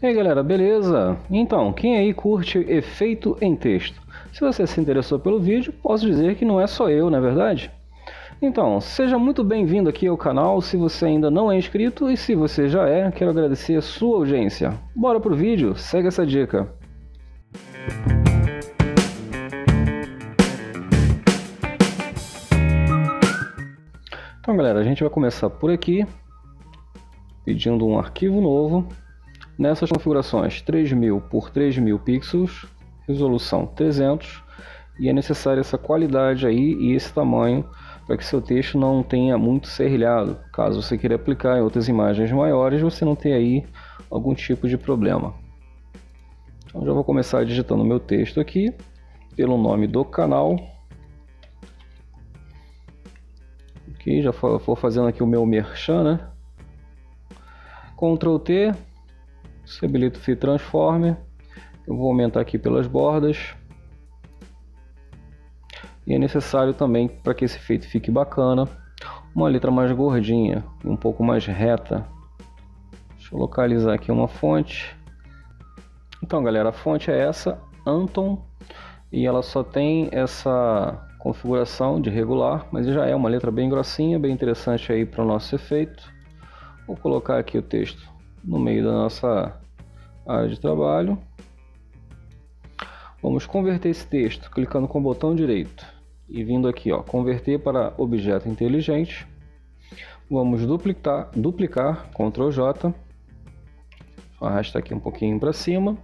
E aí galera, beleza? Então, quem aí curte efeito em texto? Se você se interessou pelo vídeo, posso dizer que não é só eu, não é verdade? Então, seja muito bem-vindo aqui ao canal se você ainda não é inscrito e se você já é, quero agradecer a sua audiência. Bora pro vídeo, segue essa dica. Então galera, a gente vai começar por aqui, pedindo um arquivo novo. Nessas configurações 3000 por 3000 pixels, resolução 300 e é necessária essa qualidade aí e esse tamanho para que seu texto não tenha muito serrilhado. Caso você queira aplicar em outras imagens maiores, você não tenha aí algum tipo de problema. Então já vou começar digitando meu texto aqui pelo nome do canal. Ok, já vou fazendo aqui o meu merchan, né? Ctrl T, se habilita o Fit Transform. Eu vou aumentar aqui pelas bordas. E é necessário também, para que esse efeito fique bacana, uma letra mais gordinha e um pouco mais reta. Deixa eu localizar aqui uma fonte. Então, galera, a fonte é essa, Anton, e ela só tem essa configuração de regular, mas já é uma letra bem grossinha, bem interessante aí para o nosso efeito. Vou colocar aqui o texto no meio da nossa área de trabalho. Vamos converter esse texto clicando com o botão direito e vindo aqui, ó, converter para objeto inteligente. Vamos duplicar, duplicar, Ctrl J, arrasta aqui um pouquinho para cima,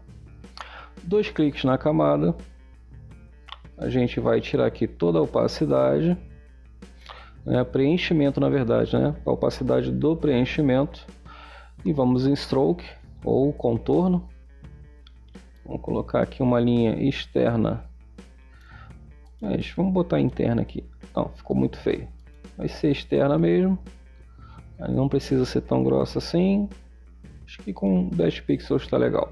dois cliques na camada, a gente vai tirar aqui toda a opacidade né, preenchimento na verdade, né, a opacidade do preenchimento e vamos em stroke ou contorno. Vamos colocar aqui uma linha externa. Mas vamos botar interna aqui. Não, ficou muito feio. Vai ser externa mesmo. Não precisa ser tão grossa assim. Acho que com 10 pixels está legal.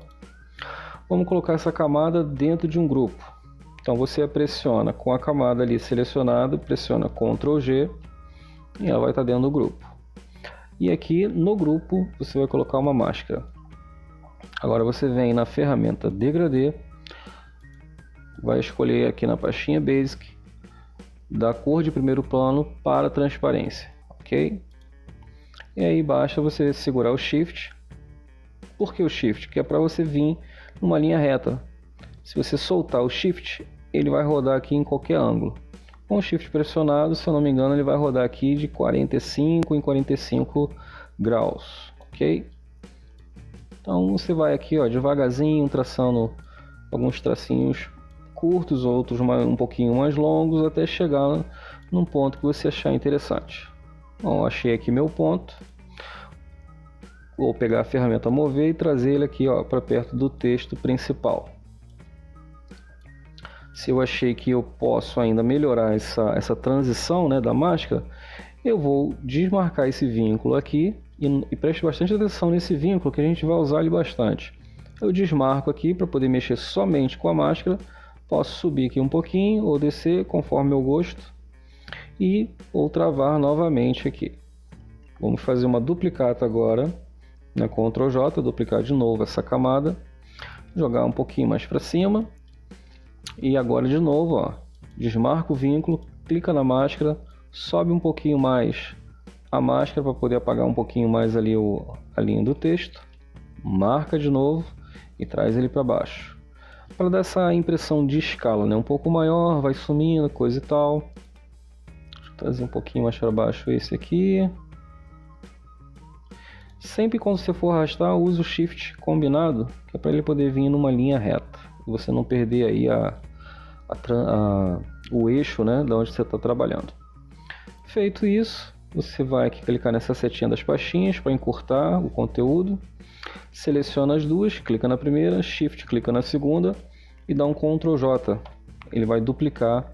Vamos colocar essa camada dentro de um grupo. Então você pressiona com a camada ali selecionada, pressiona Ctrl G e ela vai estar dentro do grupo. E aqui no grupo você vai colocar uma máscara. Agora você vem na ferramenta Degradê, vai escolher aqui na pastinha Basic, da cor de primeiro plano para transparência, ok? E aí basta você segurar o Shift. Por que o Shift? Que é para você vir numa linha reta. Se você soltar o Shift, ele vai rodar aqui em qualquer ângulo. Com o Shift pressionado, se eu não me engano, ele vai rodar aqui de 45 em 45 graus, ok? Então você vai aqui ó, devagarzinho traçando alguns tracinhos curtos, outros um pouquinho mais longos, até chegar num ponto que você achar interessante. Bom, achei aqui meu ponto. Vou pegar a ferramenta mover e trazer ele aqui para perto do texto principal. Se eu achei que eu posso ainda melhorar essa, essa transição né, da máscara, eu vou desmarcar esse vínculo aqui e, e preste bastante atenção nesse vínculo que a gente vai usar ele bastante. Eu desmarco aqui para poder mexer somente com a máscara. Posso subir aqui um pouquinho ou descer conforme meu gosto e ou travar novamente aqui. Vamos fazer uma duplicata agora, né, Ctrl J, duplicar de novo essa camada, jogar um pouquinho mais para cima e agora de novo, ó, desmarca o vínculo, clica na máscara, sobe um pouquinho mais a máscara para poder apagar um pouquinho mais ali o, a linha do texto, marca de novo e traz ele para baixo. Para dar essa impressão de escala, né? um pouco maior, vai sumindo, coisa e tal. Deixa eu trazer um pouquinho mais para baixo esse aqui. Sempre quando você for arrastar, use o Shift combinado, que é para ele poder vir numa linha reta. Você não perder aí a, a, a, o eixo né, de onde você está trabalhando. Feito isso, você vai aqui clicar nessa setinha das pastinhas para encurtar o conteúdo. Seleciona as duas, clica na primeira, Shift clica na segunda e dá um Ctrl J. Ele vai duplicar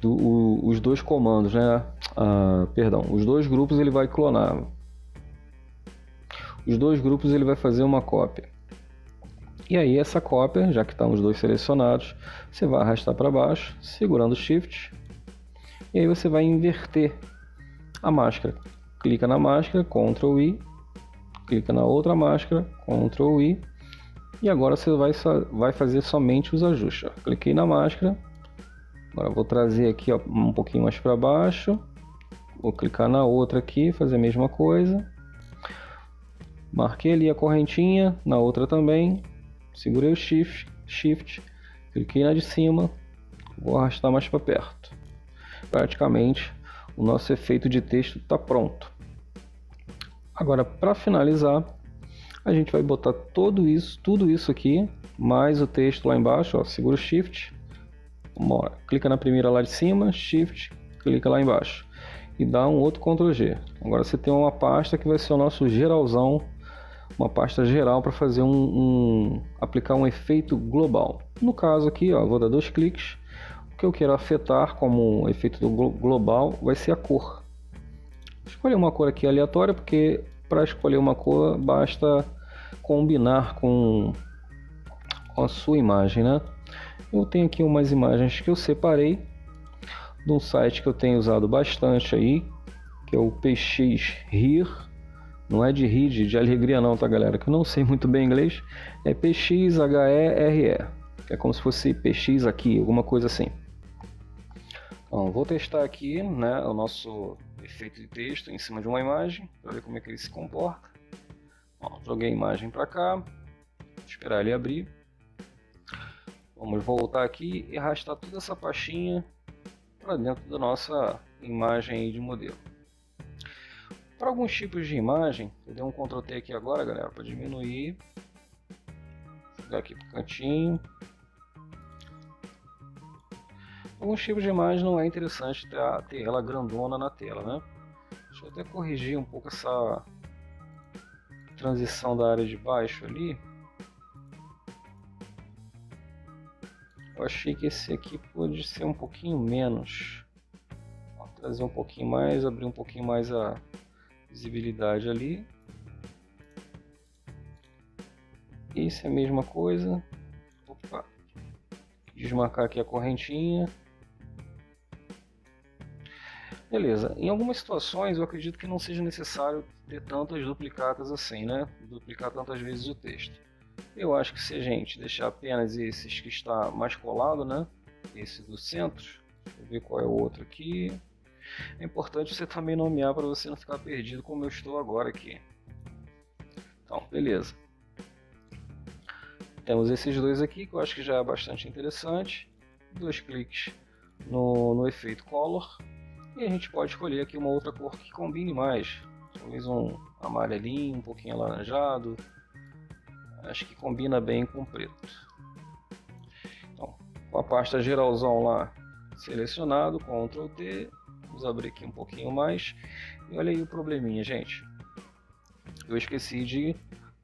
do, o, os dois comandos, né? Ah, perdão, os dois grupos ele vai clonar. Os dois grupos ele vai fazer uma cópia. E aí essa cópia, já que estão os dois selecionados, você vai arrastar para baixo, segurando Shift, e aí você vai inverter a máscara. Clica na máscara, Ctrl I, clica na outra máscara, Ctrl I, E agora você vai, vai fazer somente os ajustes. Cliquei na máscara. Agora vou trazer aqui ó, um pouquinho mais para baixo. Vou clicar na outra aqui, fazer a mesma coisa. Marquei ali a correntinha, na outra também. Segurei o Shift, Shift, cliquei na de cima, vou arrastar mais para perto. Praticamente o nosso efeito de texto está pronto. Agora, para finalizar, a gente vai botar tudo isso, tudo isso aqui, mais o texto lá embaixo, ó, segura o Shift, clica na primeira lá de cima, Shift, clica lá embaixo e dá um outro Ctrl G. Agora você tem uma pasta que vai ser o nosso geralzão, uma pasta geral para fazer um, um, aplicar um efeito global. No caso aqui, ó, vou dar dois cliques. O que eu quero afetar como efeito global vai ser a cor. Escolher uma cor aqui aleatória porque para escolher uma cor basta combinar com, a sua imagem, né? Eu tenho aqui umas imagens que eu separei de um site que eu tenho usado bastante aí, que é o PX Rir. Não é de rir, de alegria não, tá galera? Que eu não sei muito bem inglês. É PXHERE, é como se fosse PX aqui, alguma coisa assim. Então, vou testar aqui né, o nosso efeito de texto em cima de uma imagem, para ver como é que ele se comporta. Ó, joguei a imagem para cá, esperar ele abrir. Vamos voltar aqui e arrastar toda essa pastinha para dentro da nossa imagem de modelo. Para alguns tipos de imagem, eu dei um Ctrl T aqui agora, galera, para diminuir. Jogar aqui para o cantinho. alguns tipos de imagem não é interessante ter, ter ela grandona na tela, né? Deixa eu até corrigir um pouco essa transição da área de baixo ali. Eu achei que esse aqui pode ser um pouquinho menos. Vou trazer um pouquinho mais, abrir um pouquinho mais a visibilidade ali. Esse é a mesma coisa. Opa. Desmarcar aqui a correntinha. Beleza, em algumas situações eu acredito que não seja necessário ter tantas duplicatas assim, né? Duplicar tantas vezes o texto. Eu acho que se a gente deixar apenas esses que está mais colado, né? Esse do centro, deixa eu ver qual é o outro aqui. É importante você também nomear para você não ficar perdido como eu estou agora aqui. Então, beleza. Temos esses dois aqui que eu acho que já é bastante interessante. Dois cliques no, no efeito color e a gente pode escolher aqui uma outra cor que combine mais. Talvez um amarelinho, um pouquinho alaranjado. Acho que combina bem com preto. Então, com a pasta geralzão lá selecionado, Ctrl T. Vamos abrir aqui um pouquinho mais. E olha aí o probleminha, gente. Eu esqueci de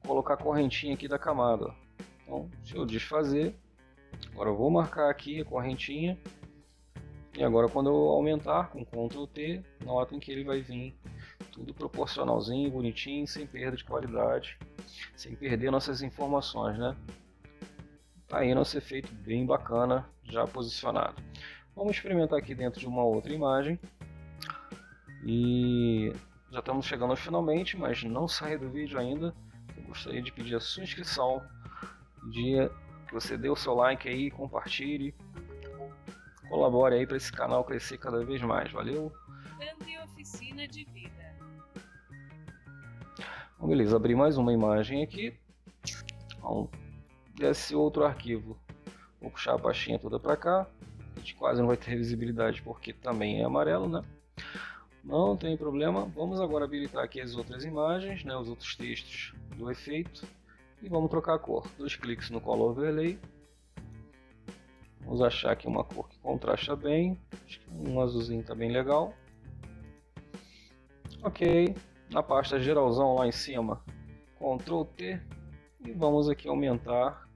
colocar a correntinha aqui da camada. Então, se eu desfazer, agora eu vou marcar aqui a correntinha e agora quando eu aumentar com Ctrl T, notem que ele vai vir tudo proporcionalzinho, bonitinho, sem perda de qualidade, sem perder nossas informações, né? Tá aí nosso efeito bem bacana, já posicionado. Vamos experimentar aqui dentro de uma outra imagem. E já estamos chegando finalmente, mas não saia do vídeo ainda. Eu gostaria de pedir a sua inscrição, de que você dê o seu like aí, compartilhe, colabore aí para esse canal crescer cada vez mais. Valeu? Oficina de Vida. Bom, beleza, abri mais uma imagem aqui. Então, desce outro arquivo. Vou puxar a pastinha toda para cá. A gente quase não vai ter visibilidade porque também é amarelo, né? Não tem problema. Vamos agora habilitar aqui as outras imagens, né, os outros textos do efeito. E vamos trocar a cor. Dois cliques no Color Overlay Vamos achar aqui uma cor que contrasta bem. Acho que um azulzinho está bem legal. Ok. Na pasta geralzão lá em cima, Ctrl T. E vamos aqui aumentar.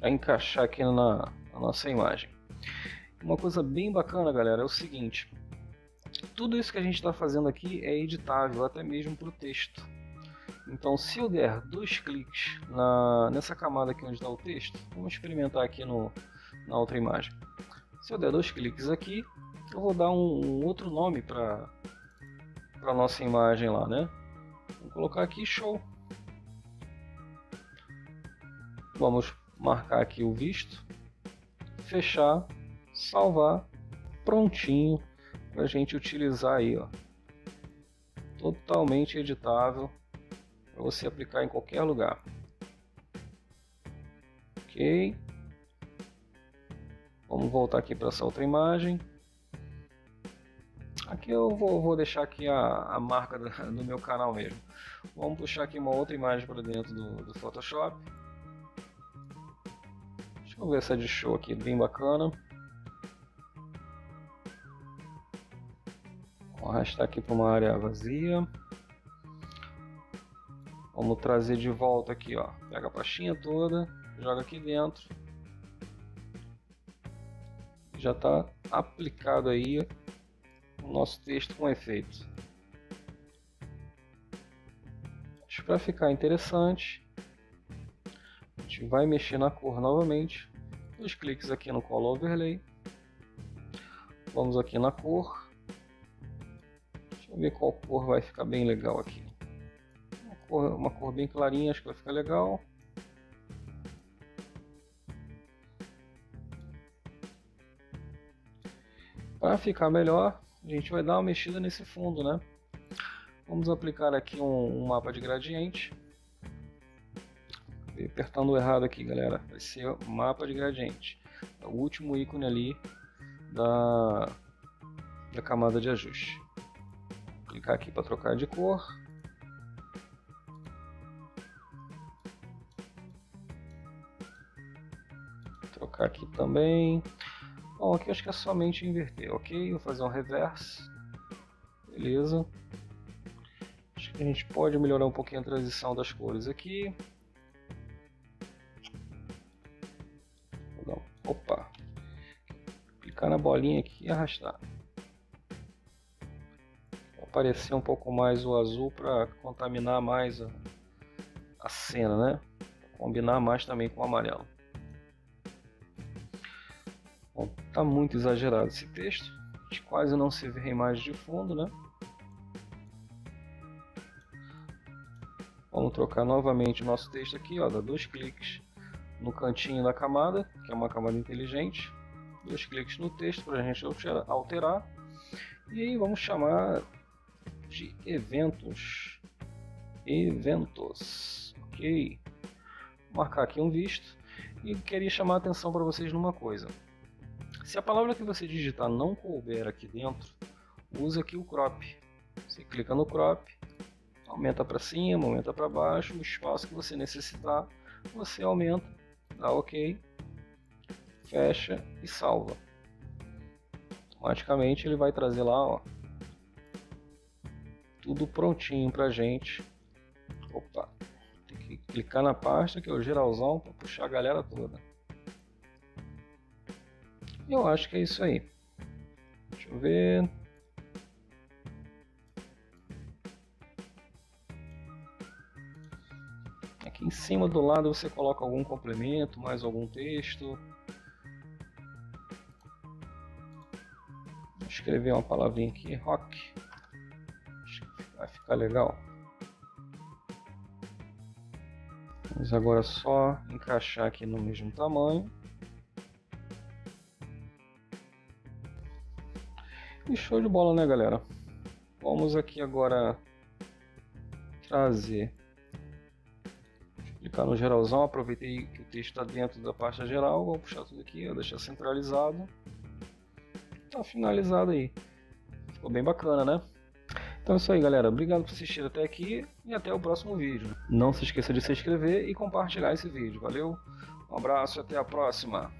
Para encaixar aqui na, na nossa imagem. Uma coisa bem bacana, galera, é o seguinte. Tudo isso que a gente está fazendo aqui é editável, até mesmo para o texto. Então, se eu der dois cliques na, nessa camada aqui onde está o texto, vamos experimentar aqui no, na outra imagem. Se eu der dois cliques aqui, eu vou dar um, um outro nome para a nossa imagem lá, né? Vou colocar aqui, show. Vamos marcar aqui o visto, fechar, salvar, prontinho para a gente utilizar aí, ó. Totalmente editável para você aplicar em qualquer lugar. Ok. Vamos voltar aqui para essa outra imagem. Aqui eu vou, vou deixar aqui a, a marca do, do, meu canal mesmo. Vamos puxar aqui uma outra imagem para dentro do, do Photoshop. Deixa eu ver essa de show aqui, bem bacana. Arrastar aqui para uma área vazia. Vamos trazer de volta aqui, ó. Pega a pastinha toda, joga aqui dentro. Já está aplicado aí o nosso texto com efeito. Para ficar interessante, a gente vai mexer na cor novamente. Dois cliques aqui no Color Overlay. Vamos aqui na cor. Eu ver qual cor vai ficar bem legal aqui. Uma cor, uma cor bem clarinha, acho que vai ficar legal. Para ficar melhor, a gente vai dar uma mexida nesse fundo, né? Vamos aplicar aqui um, um mapa de gradiente. Apertando errado aqui, galera. Vai ser mapa de gradiente. É o último ícone ali da, da camada de ajuste. Clicar aqui para trocar de cor. Trocar aqui também. Bom, aqui acho que é somente inverter, ok? Vou fazer um reverse. Beleza. Acho que a gente pode melhorar um pouquinho a transição das cores aqui. Opa! Clicar na bolinha aqui e arrastar. Aparecer um pouco mais o azul para contaminar mais a, a cena, né? Combinar mais também com o amarelo. Bom, tá muito exagerado esse texto. A gente quase não se vê a imagem de fundo, né? Vamos trocar novamente o nosso texto aqui, ó, dá dois cliques no cantinho da camada, que é uma camada inteligente. Dois cliques no texto para a gente alterar. E aí vamos chamar de eventos. Eventos. Ok. Vou marcar aqui um visto. E queria chamar a atenção para vocês numa coisa. Se a palavra que você digitar não couber aqui dentro, use aqui o crop. Você clica no crop, aumenta para cima, aumenta para baixo, o espaço que você necessitar, você aumenta, dá OK, fecha e salva. Automaticamente ele vai trazer lá, ó, tudo prontinho pra gente. Opa, tem que clicar na pasta que é o geralzão para puxar a galera toda. Eu acho que é isso aí. Deixa eu ver. Aqui em cima do lado você coloca algum complemento, mais algum texto. Vou escrever uma palavrinha aqui, rock. Vai ficar legal. Mas agora é só encaixar aqui no mesmo tamanho. E show de bola, né, galera? Vamos aqui agora trazer. Clicar no geralzão, aproveitei que o texto está dentro da pasta geral, vou puxar tudo aqui, vou deixar centralizado. Tá finalizado aí. Ficou bem bacana, né? Então é isso aí, galera. Obrigado por assistir até aqui e até o próximo vídeo. Não se esqueça de se inscrever e compartilhar esse vídeo. Valeu? Um abraço e até a próxima.